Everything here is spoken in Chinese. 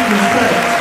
And.